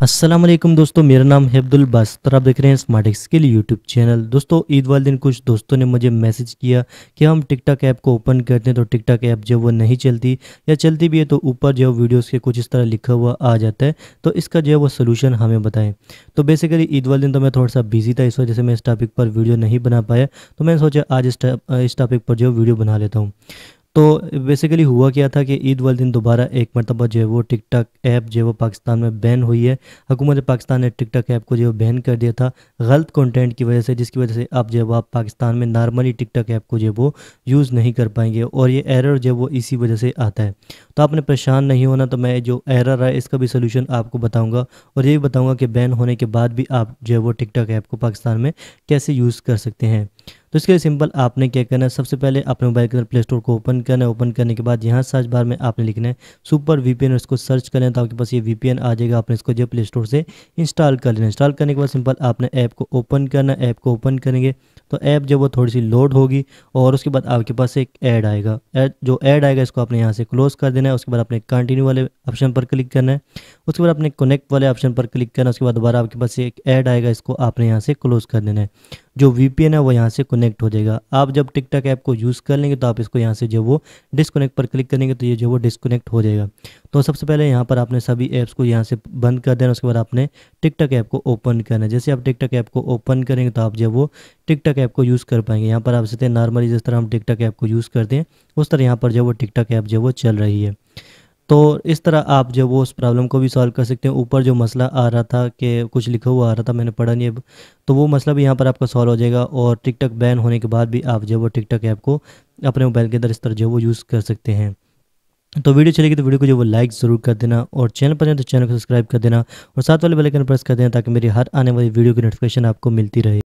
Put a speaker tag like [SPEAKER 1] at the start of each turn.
[SPEAKER 1] अस्सलाम वालेकुम दोस्तों, मेरा नाम है अब्दुल बास्तर आप देख रहे हैं स्मार्ट एक्स के लिए यूट्यूब चैनल दोस्तों, ईद वाले दिन कुछ दोस्तों ने मुझे मैसेज किया कि हम टिकटॉक ऐप को ओपन करते हैं तो टिकटॉक ऐप जो वो नहीं चलती या चलती भी है तो ऊपर जो वीडियोस के कुछ इस तरह लिखा हुआ आ जाता है तो इसका जो है वो सोल्यूशन हमें बताएँ। तो बेसिकली ईद वाले दिन तो मैं थोड़ा सा बिज़ी था, इस वजह से मैं इस टॉपिक पर वीडियो नहीं बना पाया तो मैंने सोचा आज इस टॉपिक पर जो वीडियो बना लेता हूँ। तो बेसिकली हुआ क्या था कि ईद वाले दिन दोबारा एक मरतबा जो है वो टिकटॉक ऐप जो है वो पाकिस्तान में बैन हुई है। हुकूमत पाकिस्तान ने टिक टिकटॉक ऐप को जो है बैन कर दिया था। गलत कंटेंट की वजह से, जिसकी वजह से अब जो है वो आप पाकिस्तान में नॉर्मली टिकटॉक ऐप को जो है वो यूज़ नहीं कर पाएँगे और ये एरर जो है वो इसी वजह से आता है। तो आपने परेशान नहीं होना तो मैं जो एरर है, इसका भी सोल्यूशन आपको बताऊँगा और ये भी बताऊँगा कि बैन होने के बाद भी आप जो है वो टिकटॉक ऐप को पाकिस्तान में कैसे यूज़ कर सकते हैं। तो इसके लिए सिंपल आपने क्या करना है? सबसे पहले अपने मोबाइल के अंदर प्ले स्टोर को ओपन करना है। ओपन करने के बाद यहाँ सर्च बार में आपने लिखना है सुपर वीपीएन इसको सर्च कर करें तो आपके पास ये वीपीएन आ जाएगा। आपने इसको जो प्ले स्टोर से इंस्टॉल कर लेना इंस्टॉल करने के बाद सिंपल आपने ऐप को ओपन करना ऐप को ओपन करेंगे तो ऐप जब वो थोड़ी सी लोड होगी और उसके बाद आपके पास एक ऐड आएगा। ऐड जो ऐड आएगा इसको आपने यहाँ से क्लोज कर देना है। उसके बाद आपने कंटिन्यू वाले ऑप्शन पर क्लिक करना है। उसके बाद आपने कनेक्ट वाले ऑप्शन पर क्लिक करना, उसके बाद दोबारा आपके पास एक ऐड आएगा, इसको आपने यहाँ से क्लोज कर देना है। जो वीपीएन है, वो यहाँ से कनेक्ट हो जाएगा। आप जब टिकटॉक ऐप को यूज़ कर लेंगे तो आप इसको यहाँ से जो वो डिसकनेक्ट पर क्लिक करेंगे तो ये जो वो डिसकनेक्ट हो जाएगा। तो सबसे पहले यहाँ पर आपने सभी ऐप्स को यहाँ से बंद कर देना, उसके बाद आपने टिकटॉक ऐप को ओपन करना है। जैसे आप टिकटॉक ऐप को ओपन करेंगे तो आप जो वो टिकटॉक ऐप को यूज़ कर पाएँगे। यहाँ पर आप हैं नॉर्मली जिस तरह हम टिकटॉक ऐप को यूज़ करते हैं, उस तरह यहाँ पर जो वो टिकटॉक ऐप जो वो चल रही है। तो इस तरह आप जो वो उस प्रॉब्लम को भी सॉल्व कर सकते हैं। ऊपर जो मसला आ रहा था कि कुछ लिखा हुआ आ रहा था, मैंने पढ़ा नहीं अब। तो वो मसला भी यहाँ पर आपका सॉल्व हो जाएगा और टिकटॉक बैन होने के बाद भी आप जो वो टिकटॉक ऐप को अपने मोबाइल के अंदर इस तरह जो वो यूज़ कर सकते हैं। तो वीडियो चलेगी तो वीडियो को जो वो लाइक ज़रूर कर देना और चैनल पर जाए तो चैनल को सब्सक्राइब कर देना और साथ वाले बेल आइकन प्रेस कर देना ताकि मेरी हर आने वाली वीडियो की नोटिफिकेशन आपको मिलती रहे।